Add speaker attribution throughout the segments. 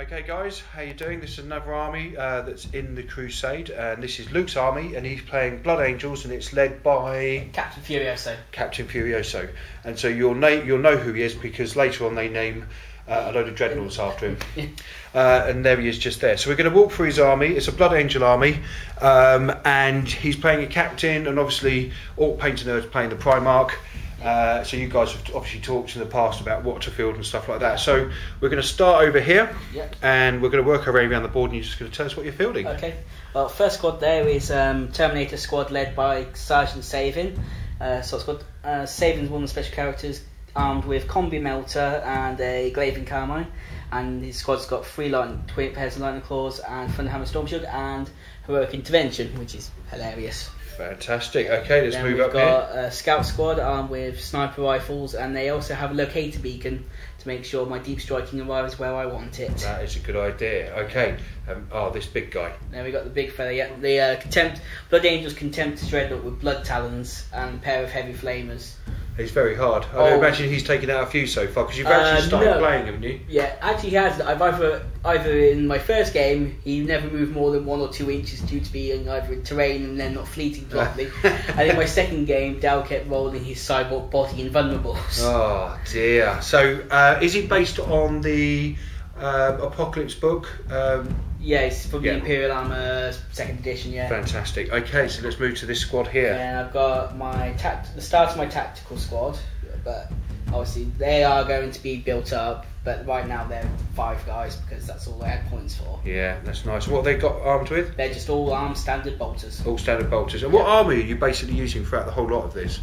Speaker 1: Okay, guys, how you doing? This is another army uh, that's in the Crusade, and this is Luke's army, and he's playing Blood Angels, and it's led by
Speaker 2: Captain Furioso.
Speaker 1: Captain Furioso. And so you'll na- you'll know who he is because later on they name uh, a load of dreadnoughts after him. Uh, and there he is just there. So we're going to walk through his army. It's a Blood Angel army, um, and he's playing a captain, and obviously all painter nerds playing the Primarch. Uh, so you guys have obviously talked in the past about Waterfield and stuff like that. So we're going to start over here,
Speaker 2: Yep.
Speaker 1: and we're going to work our way around the board, and you're just going to tell us what you're fielding.
Speaker 2: Okay. Well, first squad there is um, Terminator squad led by Sergeant Savin. Uh, so squad uh, Savin's one of the special characters armed with combi melta and a Glaive Encarmine, and his squad's got three line twin pairs of lightning claws and Thunderhammer Storm Shield and heroic intervention, which is hilarious.
Speaker 1: Fantastic. Okay, let's
Speaker 2: then
Speaker 1: move
Speaker 2: we've
Speaker 1: up
Speaker 2: got
Speaker 1: here.
Speaker 2: a scout squad armed with sniper rifles, and they also have a locator beacon to make sure my deep striking arrives where I want it.
Speaker 1: That is a good idea. Okay. Um, oh, this big guy.
Speaker 2: Then we got the big fella, yeah, the uh, Contemptor Blood Angels Contemptor dreadnought with blood talons and a pair of heavy flamers.
Speaker 1: He's very hard. I
Speaker 2: Oh.
Speaker 1: imagine he's taken out a few so far because you've
Speaker 2: Uh,
Speaker 1: actually started
Speaker 2: no.
Speaker 1: playing, haven't you?
Speaker 2: Yeah, actually he has. I've either either in my first game he never moved more than one or two inches due to being either in terrain and then not fleeting properly. and in my second game, Dal kept rolling his cyborg body invulnerables.
Speaker 1: Oh dear. So uh, is it based on the um, Apocalypse book? Um,
Speaker 2: Yeah, it's from
Speaker 1: Yeah.
Speaker 2: the Imperial Armor second edition. Yeah.
Speaker 1: fantastic. Okay, so let's move to this squad here.
Speaker 2: And I've got my tact- the start of my tactical squad, but obviously they are going to be built up. But right now they're five guys because that's all I had points for.
Speaker 1: Yeah, that's nice. What have they got armed with?
Speaker 2: They're just all armed standard bolters.
Speaker 1: All standard bolters. And what armour are you basically using throughout the whole lot of this?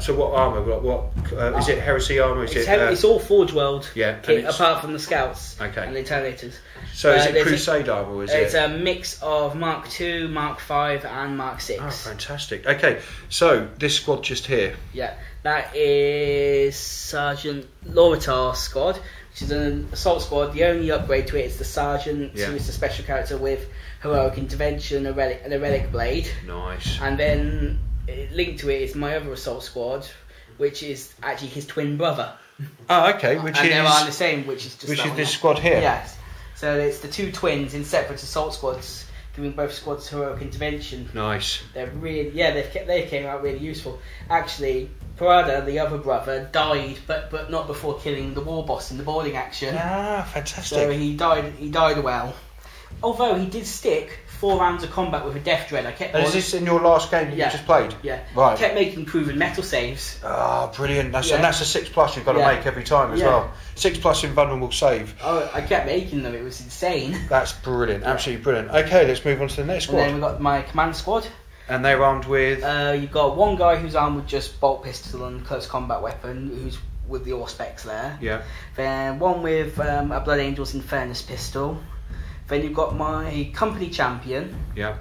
Speaker 1: So what armour? What, what uh, is it? Heresy armour? Is
Speaker 2: It's,
Speaker 1: it? uh,
Speaker 2: it's all Forge World
Speaker 1: yeah,
Speaker 2: kit, apart from the scouts
Speaker 1: Okay.
Speaker 2: and the Terminators.
Speaker 1: so is
Speaker 2: uh,
Speaker 1: it
Speaker 2: there's a-
Speaker 1: Crusade armour? Is
Speaker 2: It's
Speaker 1: it?
Speaker 2: a mix of Mark II, Mark V, and Mark VI.
Speaker 1: Oh, fantastic. Okay, so this squad just here.
Speaker 2: Yeah, that is Sergeant Loritar squad, which is an assault squad. The only upgrade to it is the Sergeant,
Speaker 1: Yeah.
Speaker 2: who is the special character with heroic intervention, a relic, and a relic blade.
Speaker 1: Nice.
Speaker 2: And then linked to it is my other assault squad, which is actually his twin brother.
Speaker 1: Oh, okay. Which
Speaker 2: and
Speaker 1: is
Speaker 2: they are the same, which is just
Speaker 1: which is this squad here.
Speaker 2: Yes. So it's the two twins in separate assault squads, giving both squads heroic intervention.
Speaker 1: Nice.
Speaker 2: They're really, yeah, they've kept, they came out really useful. Actually, Parada, the other brother, died, but but not before killing the war boss in the boarding action.
Speaker 1: Ah, fantastic.
Speaker 2: So he died. He died well. Although he did stick four rounds of combat with a death dread. I kept.
Speaker 1: And is this in your last game that
Speaker 2: Yeah.
Speaker 1: you just played?
Speaker 2: Yeah.
Speaker 1: Right.
Speaker 2: Kept making proven metal saves.
Speaker 1: Ah, brilliant. That's,
Speaker 2: Yeah.
Speaker 1: And that's a six plus you've got to
Speaker 2: Yeah.
Speaker 1: make every time as well. Six plus invulnerable save.
Speaker 2: Oh, I kept making them. It was insane.
Speaker 1: That's brilliant. Absolutely brilliant. Okay, let's move on to the next
Speaker 2: And then
Speaker 1: squad.
Speaker 2: we got my command squad.
Speaker 1: And they're armed with.
Speaker 2: Uh, you've got one guy who's armed with just bolt pistol and close combat weapon, who's with the all specs there.
Speaker 1: yeah.
Speaker 2: Then one with um, a Blood Angels Infernus pistol. Then you've got my company champion.
Speaker 1: Yeah.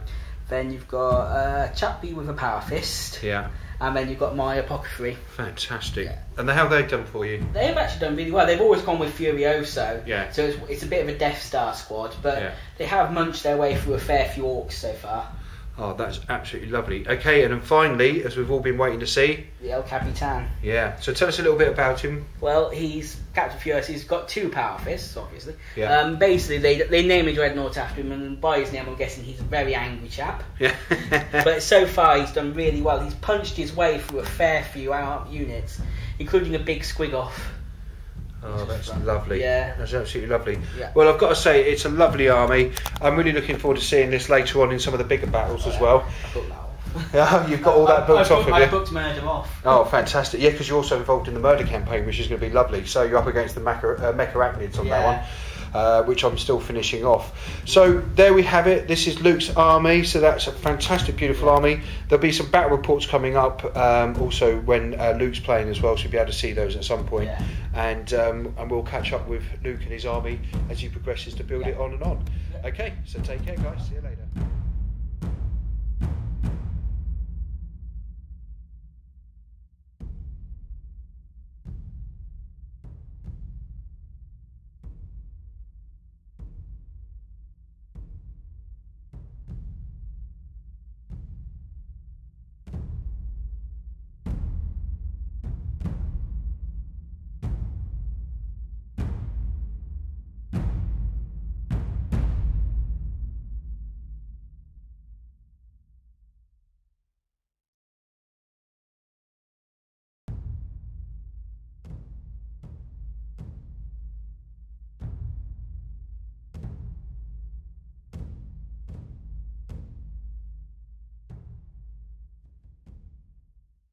Speaker 2: Then you've got uh, Chappie with a power fist.
Speaker 1: Yeah.
Speaker 2: And then you've got my apothecary.
Speaker 1: Fantastic.
Speaker 2: Yeah.
Speaker 1: And how have they done for you?
Speaker 2: They've actually done really well. They've always gone with Furioso.
Speaker 1: Yeah.
Speaker 2: So it's, it's a bit of a Death Star squad, but
Speaker 1: Yeah.
Speaker 2: they have munched their way through a fair few orcs so far.
Speaker 1: Oh, that's absolutely lovely. Okay, and then finally, as we've all been waiting to see,
Speaker 2: The El Capitan.
Speaker 1: yeah. So tell us a little bit about him.
Speaker 2: Well, he's Captain Furious. He's got two power fists, obviously.
Speaker 1: Yeah.
Speaker 2: Um, basically, they they name a dreadnought after him, and by his name, I'm guessing he's a very angry chap.
Speaker 1: Yeah.
Speaker 2: But so far, he's done really well. He's punched his way through a fair few out units, including a big Squiggoth.
Speaker 1: Oh, that's lovely.
Speaker 2: Yeah.
Speaker 1: That's absolutely lovely.
Speaker 2: Yeah.
Speaker 1: Well, I've got to say, it's a lovely army. I'm really looking forward to seeing this later on in some of the bigger battles as well.
Speaker 2: I booked that off.
Speaker 1: Yeah, you've got all that
Speaker 2: I-
Speaker 1: booked
Speaker 2: I,
Speaker 1: off
Speaker 2: I
Speaker 1: you.
Speaker 2: booked murder off.
Speaker 1: Oh, fantastic. Yeah, because you're also involved in the murder campaign, which is going to be lovely. So you're up against the mecha, uh, Megarachnids on that one. Uh, which I'm still finishing off. So there we have it. This is Luke's army. So that's a fantastic, beautiful army. There'll be some battle reports coming up um, also when uh, Luke's playing as well, so you'll be able to see those at some point.
Speaker 2: Yeah.
Speaker 1: And um, and we'll catch up with Luke and his army as he progresses to build
Speaker 2: Yeah.
Speaker 1: it on and on. Okay, so take care, guys. See you later.